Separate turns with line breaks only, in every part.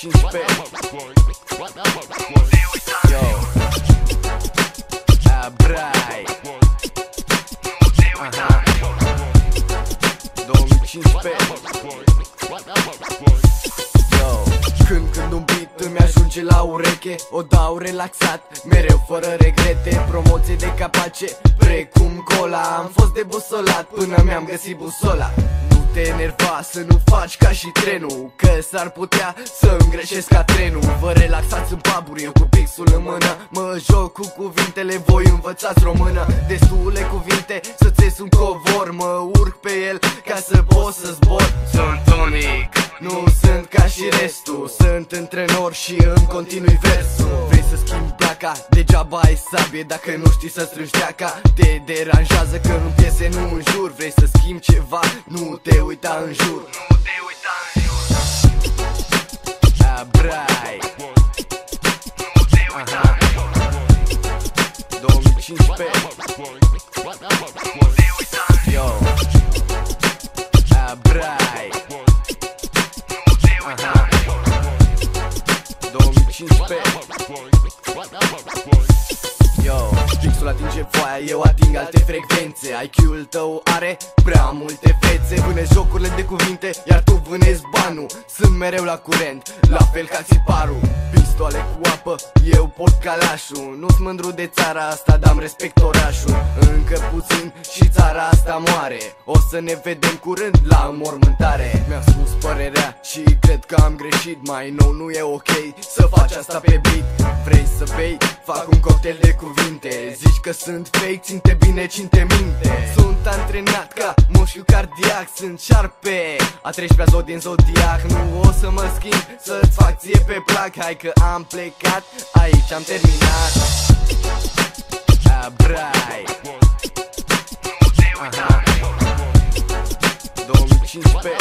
Yo. Abrai Aha. 2015 Yo. Când când un beat îmi ajunge la ureche O dau relaxat, mereu fără regrete Promoție de capace, precum cola. Am fost debusolat până mi-am găsit busola te enerva să nu faci ca și trenul Că s-ar putea să îngreșesc ca trenul. Vă relaxați în paburi, eu cu pixul în mână Mă joc cu cuvintele, voi învățați română. Destule cuvinte să-ți ies un covor Mă urc pe el ca să pot să zbor. Sunt tonic, nu sunt ca și restul Sunt antrenor și îmi continui versul. Vrei să schimbi placa, degeaba ai sabie Dacă nu știi să strângi șteaca. Te deranjează că în piese nu în jur. Vrei să schimbi ceva, nu te uita în jur. Nu te uita în jur Abrai Aha 2015 Yo Yo Pixul atinge foaia, eu ating alte frecvențe. IQ-ul tău are prea multe fețe. Vânezi jocurile de cuvinte, iar tu vânezi banul. Sunt mereu la curent, la fel ca țiparul. Pistoale cu apă, eu port calașul Nu-s mândru de țara asta, dar am respect orașul. Încă puțin și țara asta moare. O să ne vedem curând la înmormântare Mi-a spus părerea și cred că am greșit. Mai nou nu e ok să faci asta pe beat Vrei să bei? Fac un cocktail de cuvinte. Zici că sunt fake, ținte bine, cinte minte. Sunt antrenat ca mușchiul cardiac Sunt șarpe, a 13-a zod din zodiac. Nu o să mă schimb, să-ți fac ție pe plac. Hai că am plecat, aici am terminat. Abrai Aha. 2015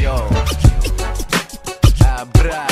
Yo. Abrai